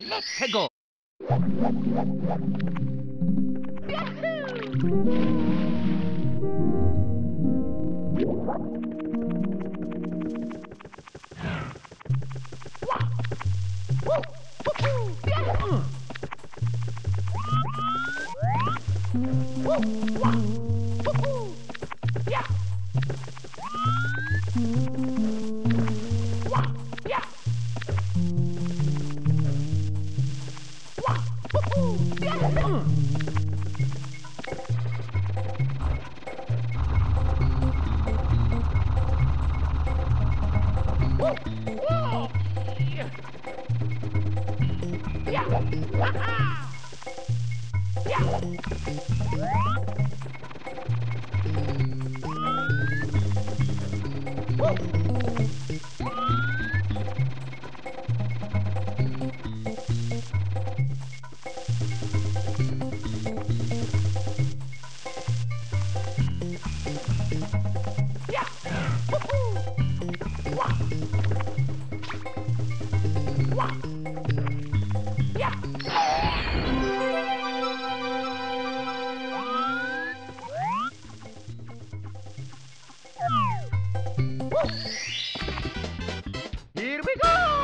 Let's go. Yeah! Wow. Here we go!